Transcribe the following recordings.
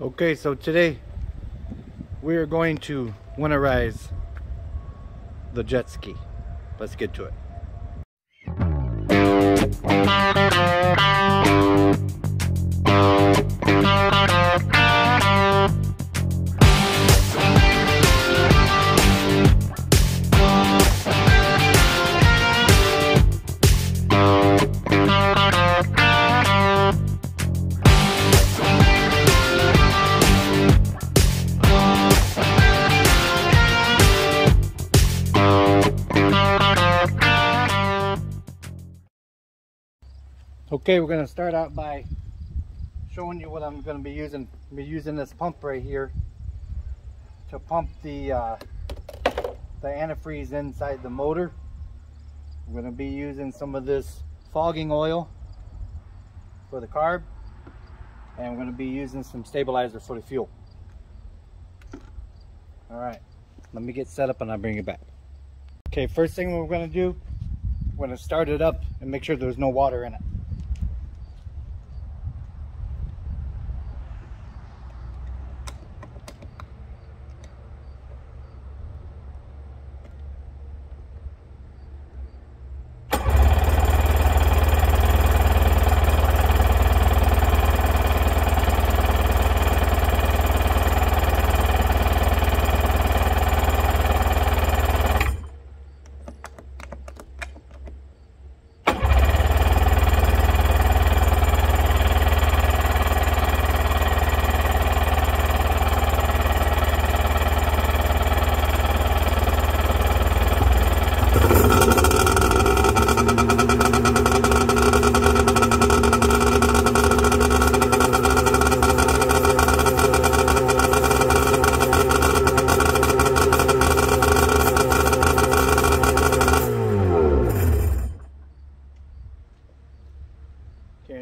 Okay, so today we are going to winterize the jet ski. Let's get to it. Okay, we're gonna start out by showing you what I'm gonna be using. I'm be using this pump right here to pump the uh, the antifreeze inside the motor. I'm gonna be using some of this fogging oil for the carb, and I'm gonna be using some stabilizer for the fuel. All right, let me get set up and I'll bring you back. Okay, first thing we're gonna do, we're gonna start it up and make sure there's no water in it.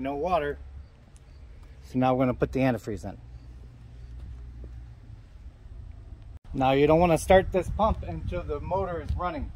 No water. So now we're gonna put the antifreeze in. Now you don't wanna start this pump until the motor is running.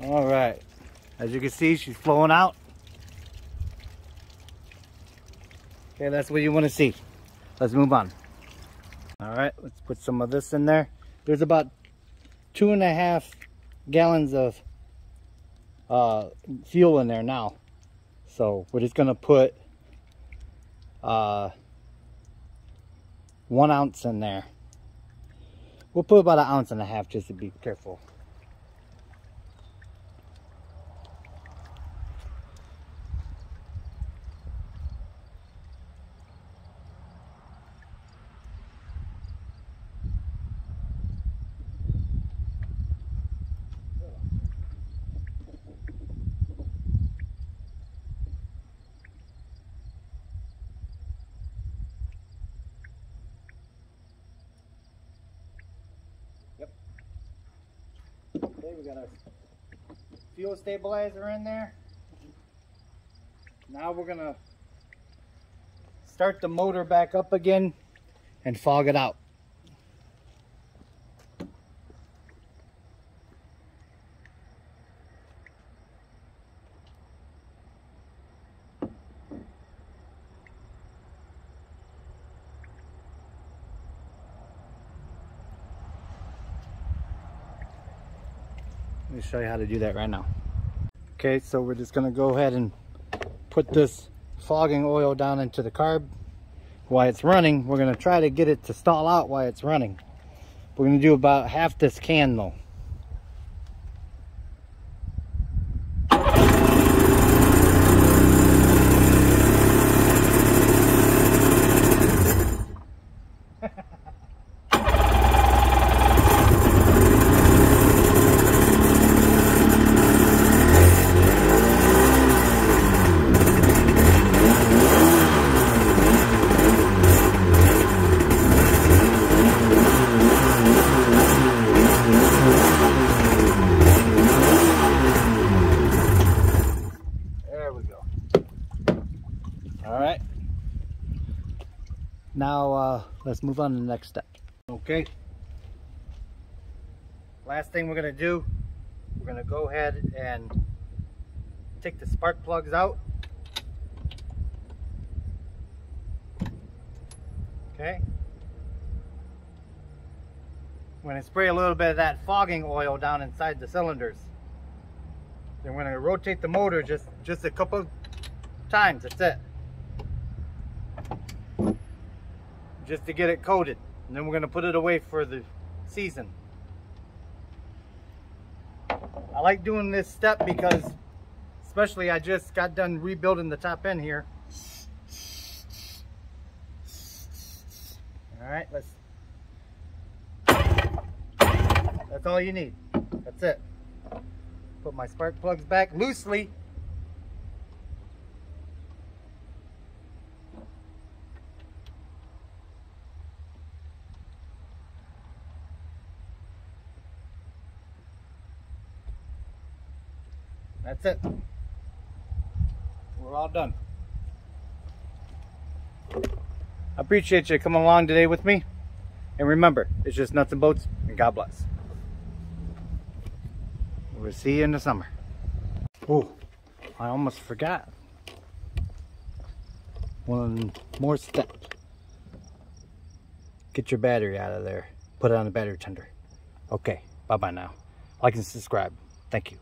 All right. As you can see, she's flowing out. Okay, that's what you want to see. Let's move on. All right, let's put some of this in there. There's about two and a half gallons of uh, fuel in there now. So we're just gonna put uh, one ounce in there. We'll put about an ounce and a half just to be careful. We got our fuel stabilizer in there. Now we're gonna start the motor back up again and fog it out. Me show you how to do that right now. Okay, so we're just gonna go ahead and put this fogging oil down into the carb while it's running. We're gonna try to get it to stall out while it's running. We're gonna do about half this can though. There we go. All right. Now let's move on to the next step. Okay. Last thing we're gonna do, we're gonna go ahead and take the spark plugs out. Okay. We're gonna spray a little bit of that fogging oil down inside the cylinders. Then we're gonna rotate the motor just just a couple times. That's it. Just to get it coated. And then we're gonna put it away for the season. I like doing this step because especially I just got done rebuilding the top end here. All right, let's That's all you need. That's it. Put my spark plugs back loosely. That's it. We're all done. I appreciate you coming along today with me. And remember, it's just nuts and bolts, and God bless. We'll see you in the summer. Oh, I almost forgot. One more step. Get your battery out of there. Put it on the battery tender. Okay, bye-bye now. Like and subscribe. Thank you.